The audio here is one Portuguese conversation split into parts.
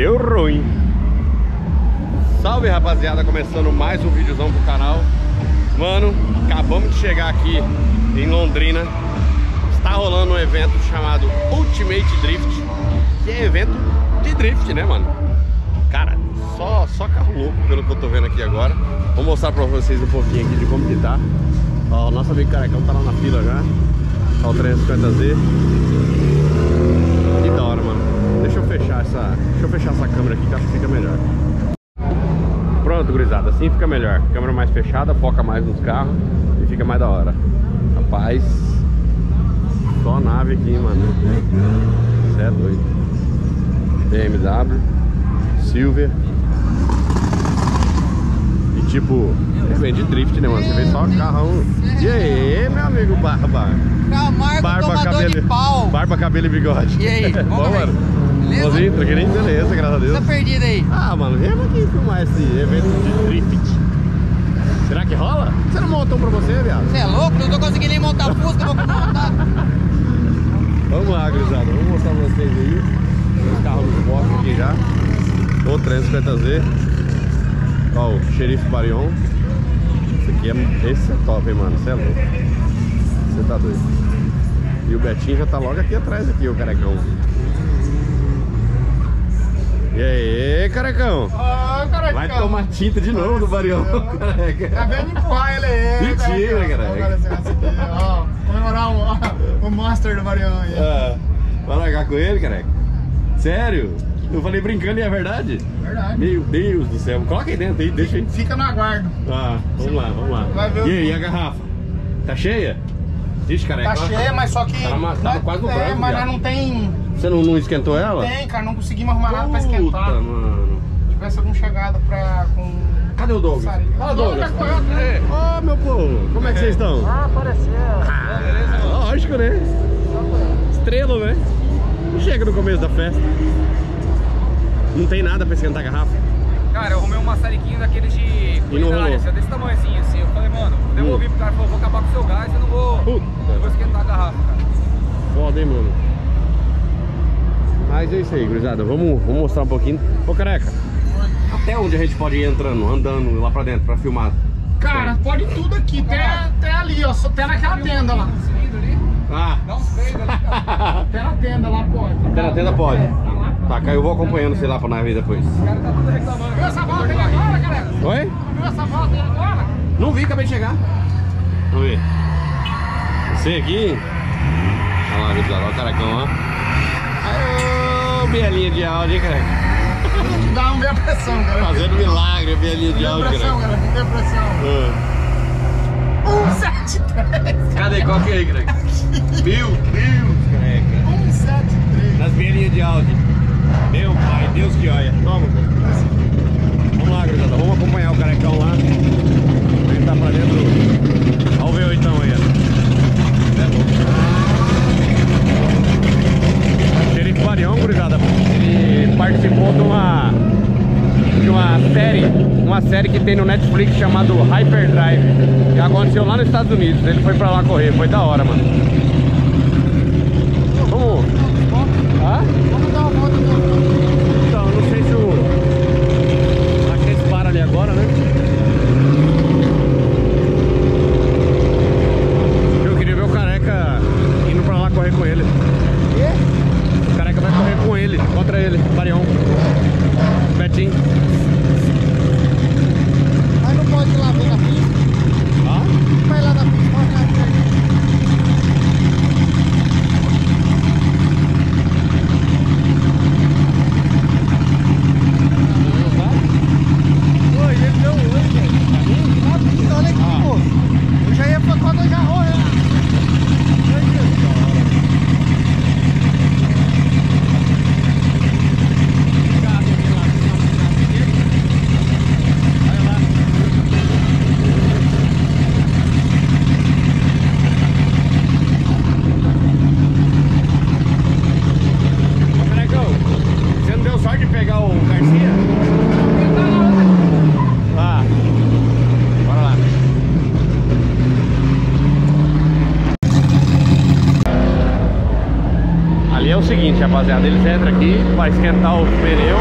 deu ruim. Salve rapaziada, começando mais um videozão pro canal. Mano, acabamos de chegar aqui em Londrina. Está rolando um evento chamado Ultimate Drift, que é evento de drift, né, mano? Cara, só, só carro louco pelo que eu tô vendo aqui agora. Vou mostrar pra vocês um pouquinho aqui de como que tá. Ó, o nosso amigo carecão tá lá na fila já. Ó, o 350Z. Que da hora, mano. Deixa eu fechar essa. Deixa eu fechar essa câmera aqui que acho que fica melhor. Pronto, gurizada, assim fica melhor. Câmera mais fechada, foca mais nos carros e fica mais da hora. Rapaz, só nave aqui, mano. Você é doido. BMW, Silver. E tipo, vem de drift, né, mano? Você vê só carrão. E aí, meu amigo Barba? Camargo, Barba, cabelo, de pau. barba, cabelo e bigode. E aí, vamos mano. Beleza? Bozinho, tranquilinho? Beleza, graças a Deus. Tá perdido aí. Ah, mano, viemos aqui filmar esse evento de drift. Será que rola? Você não montou um pra você, viado? Você é louco? Não tô conseguindo nem montar Fusca, vou montar. Vamos lá, gurizada. Vamos mostrar pra vocês aí. Os carros no box aqui já. O 350Z. Ó, o Xerife Barion. Esse aqui é, esse é top, hein, mano. Você é louco. Você tá doido. E o Betinho já tá logo aqui atrás, aqui, o carecão. E aí, carecão? Ô, careca. Vai tomar tinta de novo do Barion, careca. Tá vendo empurrar ele aí. Mentira, careca. cara. Ó. Comemorar o, o Monster do Marião aí. Ah, vai largar com ele, careca? Sério? Eu falei brincando e é verdade? Verdade. Meu Deus do céu. Coloca aí dentro aí, deixa aí. Fica no aguardo. Ah, vamos lá, vamos lá. Vai ver E aí, a garrafa? Tá cheia? Ixi, careca. Tá cheia, mas só que. Tá na- tá nós- quase no é, branco, mas viado. nós não tem. Você não, não esquentou ela? Tem, cara, não conseguimos arrumar nada pra esquentar. Puta, mano. Se tivesse algum chegada pra. com. Cadê o Douglas? Sarinho. Fala, Douglas, Douglas. tá correto, Ô, meu povo, como é que vocês estão? Ah, apareceu. Ah, lógico, né? Estrela, né? Chega no começo da festa. Não tem nada pra esquentar a garrafa. Cara, eu arrumei um maçariquinho daqueles de E não rolou? culinária, assim, ó, desse tamanhozinho assim. Eu falei, mano, devolvi pro cara, falou, vou acabar com o seu gás, eu não vou, Puta. eu vou esquentar a garrafa, cara. Foda, hein, mano? Mas é isso aí, gurizada. Vamos, vamos mostrar um pouquinho. Ô, careca, até onde a gente pode ir entrando, andando lá pra dentro pra filmar? Cara, pode tudo aqui. Até, até ali, ó. Só até naquela tenda lá. Um Ah! dá uns freios ali, cara. Até na tenda lá, pode. Até na tenda pode. Tá, cara, eu vou acompanhando você lá pra nave depois. Os caras tá tudo reclamando. Viu essa volta aí agora, galera? Oi? Viu essa volta aí agora? Não vi, acabei de chegar. Vamos ver. Você aqui? Olha lá, gurizada, olha o caracão, ó. Aô, bielinha de áudio, hein, careca? Dá uma pressão, cara. Fazendo milagre, bielinha de áudio, Depressão, careca. galera. Depressão. Ah. 173. Cadê? Qual que é aí, careca? Mil, mil, careca. 173. Nas bielinhas de áudio. Meu pai, Deus que olha. Toma, cara. Vamos lá, gurizada. Vamos acompanhar o carecão lá. Ele tá pra dentro. Olha o V8 aí, ó. É louco. Xerife Barião, gurizada. Ele participou de uma. De uma série. Série que tem no Netflix chamado Hyperdrive. Que aconteceu lá nos Estados Unidos. Ele foi pra lá correr. Foi da hora, mano. seguinte, rapaziada, eles entram aqui, vai esquentar o pneu.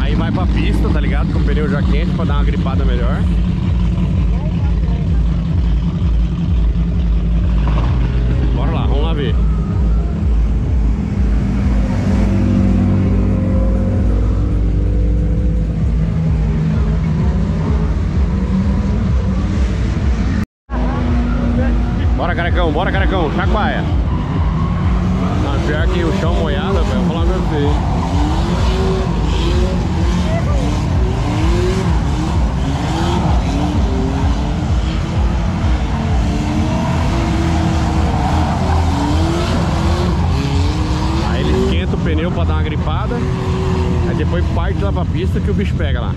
Aí vai pra pista, tá ligado? Com o pneu já quente pra dar uma gripada melhor. pra dar uma gripada. Aí depois parte lá pra pista que o bicho pega lá.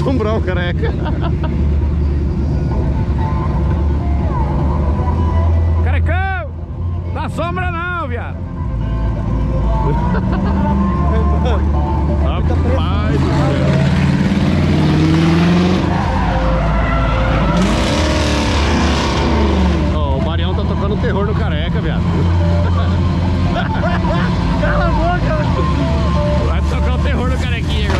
assombrar o careca. Carecão! na sombra não, viado! Rapaz do o Marião tá tocando terror no careca, viado. Cala a boca! Vai tocar o terror no carequinha agora.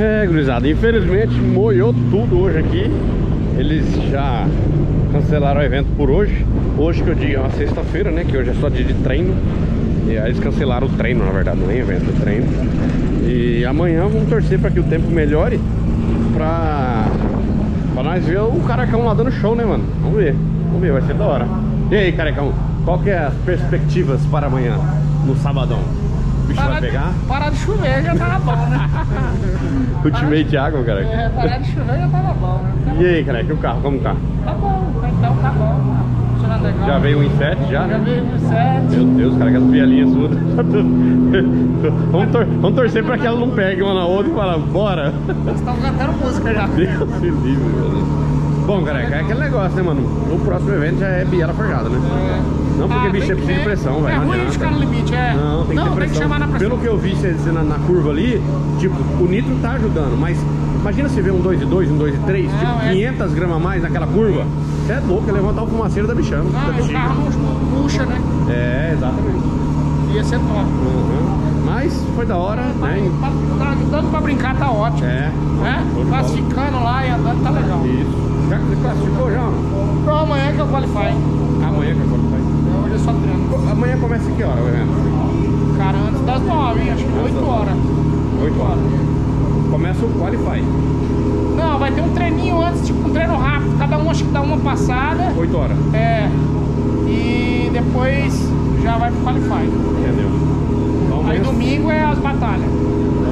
É, gurizada, infelizmente moiou tudo hoje aqui. Eles já cancelaram o evento por hoje. Hoje que eu digo é uma sexta-feira, né, que hoje é só dia de treino. E aí eles cancelaram o treino, na verdade, não é evento, é treino. E amanhã vamos torcer para que o tempo melhore Pra... pra nós ver o Caracão lá dando show, né, mano? Vamos ver, vamos ver, vai ser da hora. E aí, Caracão, qual que é as perspectivas para amanhã, no sabadão? Bicho vai pegar? Parar de chover já tava bom, né? Ultimate água, cara. É, parar de chover já tava bom, né? E aí, cara, que o carro, como tá? Tá bom, então tá bom. Legal. Já veio um 7 já, Já né? veio no set. Meu Deus, cara, que as vielinhas suas. vamos, tor vamos torcer pra que ela não pegue uma na outra e falar, bora. Eles estão cantando música já. Deus me livre, mano. Bom, careca, é aquele negócio, né, mano? O próximo evento já é biela forjada, né? Não porque Ah, bicho tem é que preciso de pressão, velho. É não ruim adianta. ficar no limite, é. Não, tem que ter pressão. chamar na pressão. Pelo que eu vi você na, na curva ali, tipo, o nitro tá ajudando, mas imagina se vê um 2 e 2, um 2 e 3, Não, tipo, é. 500 gramas a mais naquela curva. Você é louco, é levantar o fumaceiro da bichana, Não, da o bexiga. carro não puxa, né? É, exatamente. Ia ser top. Uhum. Mas foi da hora, né? Tá, tá dando pra brincar, tá ótimo. É, Né? Classificando lá e andando, tá legal. isso. Já você classificou já? Então amanhã que eu qualify. Amanhã que agora faz. Hoje é só treino. Amanhã começa que hora o evento? Cara, antes das 9, hein? Acho que 8 horas. 8 horas. Começa o Qualify. Não, vai ter um treininho antes, tipo um treino rápido. Cada um acho que dá uma passada. 8 horas. É. E depois já vai pro qualify. Entendeu? Então Aí domingo é as batalhas.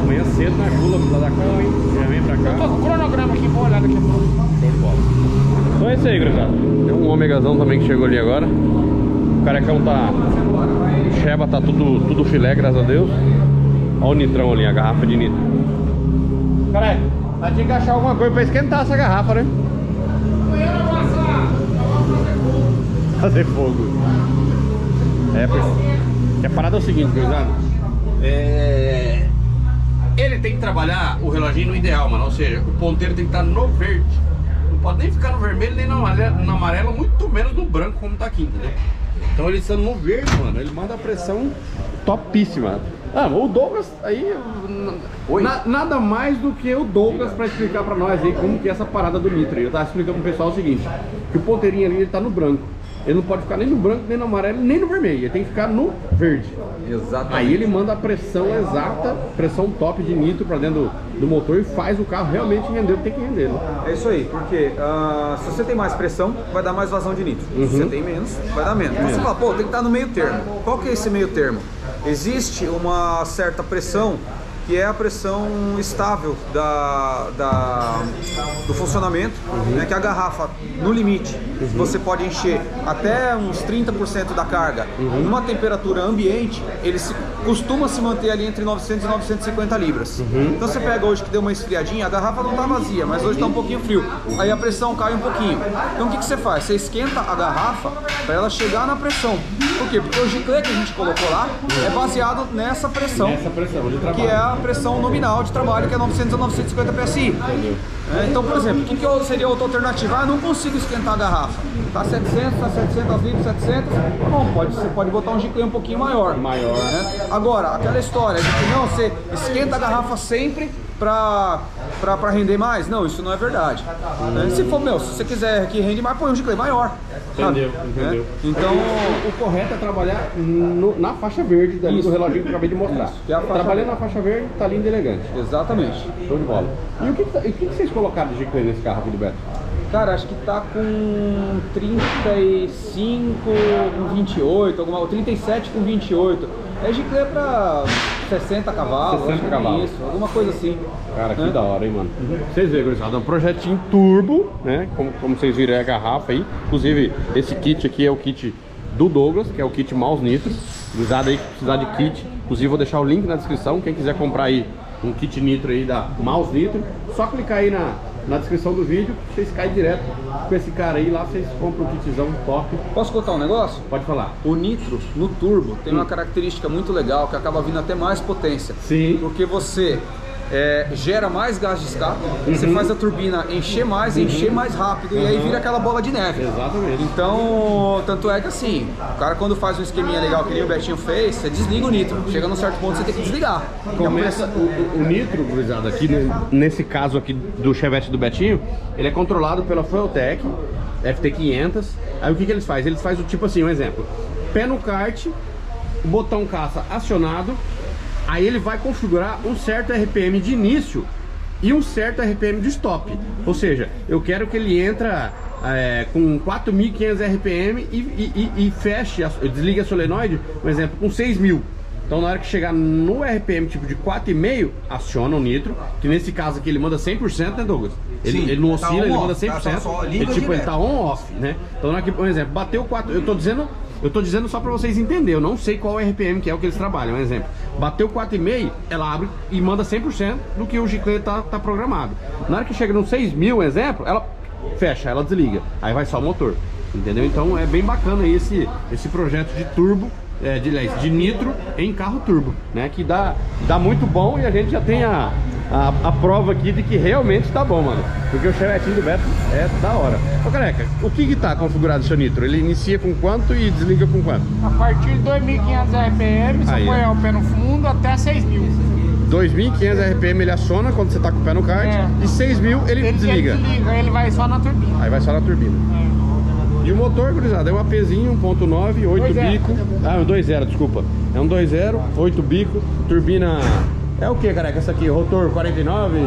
Amanhã cedo nós pula lá da cama, hein? Já vem pra Eu tô cá. com o cronograma aqui, vou olhar daqui a pouco. Show de bola. Então é isso aí, gurizada. Tem um omegazão também que chegou ali agora. O carecão tá. O Sheba tá tudo, tudo filé, graças a Deus. Olha o nitrão ali, a garrafa de nitro. Careca, nós tinha que achar alguma coisa pra esquentar essa garrafa, né? Fazer fogo. É, porque a parada é o seguinte, gurizada. É. Ele tem que trabalhar o reloginho no ideal, mano. Ou seja, o ponteiro tem que estar no verde. Não pode nem ficar no vermelho nem no amarelo, no amarelo muito menos no branco, como tá aqui, entendeu? Então ele estando no verde, mano, ele manda a pressão topíssima. Ah, o Douglas aí. na- nada mais do que o Douglas pra explicar pra nós aí como que é essa parada do nitro. Eu tava explicando pro pessoal o seguinte: que o ponteirinho ali ele tá no branco. Ele não pode ficar nem no branco, nem no amarelo, nem no vermelho. Ele tem que ficar no verde. Exatamente. Aí ele manda a pressão exata, pressão top de nitro pra dentro do, do motor e faz o carro realmente render o que tem que render. Né? É isso aí, porque ah, se você tem mais pressão, vai dar mais vazão de nitro. Se você tem menos, vai dar menos. Então você fala, pô, tem que estar no meio termo. Qual que é esse meio termo? Existe uma certa pressão que é a pressão estável da, da- do funcionamento, né, que a garrafa, no limite, você pode encher até uns 30% da carga. Numa temperatura ambiente, ele se, costuma se manter ali entre 900 e 950 libras. Então você pega hoje que deu uma esfriadinha, a garrafa não está vazia, mas hoje está um pouquinho frio. Aí a pressão cai um pouquinho. Então o que, que você faz? Você esquenta a garrafa para ela chegar na pressão. Por quê? Porque o giclê que a gente colocou lá é baseado nessa pressão Essa pressão de trabalho. que é a pressão nominal de trabalho, que é 900 a 950 PSI. É, então, por exemplo, o que, que seria outra alternativa? Ah, eu não consigo esquentar a garrafa. Tá 700, tá 700 litros, 700. Bom, pode, você pode botar um giclê um pouquinho maior. Maior. né? Agora, aquela história de que não, você esquenta a garrafa sempre pra, pra, pra render mais. Não, isso não é verdade. né? Se for, meu, se você quiser que rende mais, põe um giclê maior. Sabe? Entendeu, entendeu. Né? Então, o correto é trabalhar no- na faixa verde dali Isso. do reloginho que eu acabei de mostrar. É Trabalhando na faixa verde, tá lindo e elegante. exatamente. Show de bola. E o que, o que vocês colocaram de giclê nesse carro aqui do Beto? Cara, acho que tá com 35 com 28, alguma, ou 37 com 28. É giclê pra 60 cavalos, 60 acho que é cavalos. isso, alguma coisa assim. Cara, que Né? da hora, hein, mano? Vocês viram, gurizada, é um projetinho turbo, né? Como, como vocês viram, é a garrafa aí. Inclusive, esse kit aqui é o kit do Douglas, que é o kit Mouse Nitro. Gurizada aí que precisar de kit. Inclusive, vou deixar o link na descrição. Quem quiser comprar aí um kit nitro aí da Mouse Nitro, só clicar aí na, na descrição do vídeo, vocês caem direto com esse cara aí. Lá vocês compram um kitzão top. Posso contar um negócio? Pode falar. O nitro no turbo tem uma característica muito legal que acaba vindo até mais potência. Sim. Porque você é, gera mais gás de escape, você faz a turbina encher mais, encher mais rápido e aí vira aquela bola de neve. Exatamente. Então, tanto é que assim, o cara quando faz um esqueminha legal que nem o Betinho fez, você desliga o nitro. Chega num certo ponto você tem que desligar. Começa o, o- o nitro, gurizada, aqui ne- nesse caso aqui do Chevette do Betinho, ele é controlado pela Fueltech FT500. Aí o que, que eles fazem? Eles fazem o tipo assim, um exemplo. Pé no kart, botão caça acionado, aí ele vai configurar um certo RPM de início e um certo RPM de stop. Ou seja, eu quero que ele entra é, com 4.500 RPM e, e, e- e feche, a, desligue a solenoide, por exemplo, com 6.000. Então na hora que chegar no RPM tipo de 4,5, aciona o nitro, que nesse caso aqui ele manda 100%, né Douglas? Ele, Sim, ele não tá oscila, ele on, manda off, tá 100%. só- só ele, tipo, ele tá on-off, né? Então na hora que, por exemplo, bateu 4, eu tô dizendo, eu tô dizendo só pra vocês entenderem, eu não sei qual RPM que é o que eles trabalham, um exemplo. Bateu 4,5, ela abre e manda 100% do que o giclete tá, tá programado. Na hora que chega no 6 mil, exemplo, ela fecha, ela desliga. Aí vai só o motor. Entendeu? Então é bem bacana esse, esse projeto de turbo, é, de, de nitro em carro turbo, né? Que dá, dá muito bom e a gente já tem a, a, a prova aqui de que realmente tá bom, mano. Porque o chevetinho do Beto é da hora. Ô careca, o que que tá configurado o seu nitro? Ele inicia com quanto e desliga com quanto? A partir de 2.500 RPM, você põe ó. o pé no fundo até 6.000. 2.500 RPM ele aciona quando você tá com o pé no kart É. e 6.000 ele, Ele desliga. Ele desliga, ele vai só na turbina. Aí vai só na turbina. E o motor, gurizada, é um APzinho 1.9, 8 Dois zero. bico. Ah, um 2.0, desculpa. É um 2.0, 8 bico, turbina. É o que, careca? Essa aqui, rotor 49.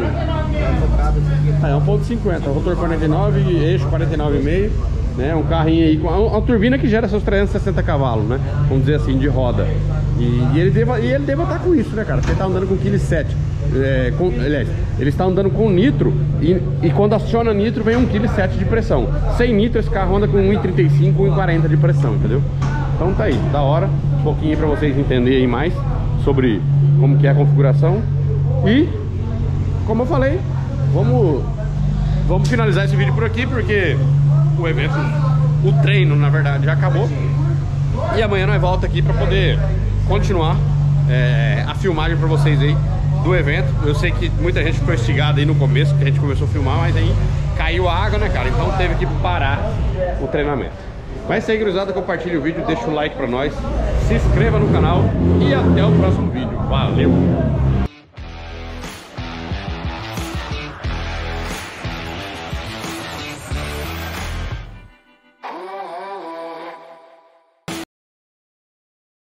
Ah, é 1.50, rotor 49, eixo 49,5. Né? Um carrinho aí com uma, turbina que gera seus 360 cavalos, né? Vamos dizer assim, de roda. E, e ele deva, e ele deva estar com isso, né, cara? Porque ele tá andando com 1,7 kg. É, com, aliás, ele está andando com nitro e, e quando aciona nitro vem 1,7 kg de pressão. Sem nitro esse carro anda com 1,35, 1,40 de pressão, entendeu? Então tá aí, da hora. Um pouquinho para vocês entenderem mais sobre como que é a configuração. E, como eu falei, vamos, vamos finalizar esse vídeo por aqui porque o evento, o treino na verdade já acabou. E amanhã nós volta aqui para poder continuar é, a filmagem para vocês aí do evento. Eu sei que muita gente ficou instigada aí no começo, que a gente começou a filmar, mas aí caiu a água, né, cara? Então teve que parar o treinamento. Mas segue, gurizada, compartilha o vídeo, deixa o like pra nós, se inscreva no canal e até o próximo vídeo. Valeu!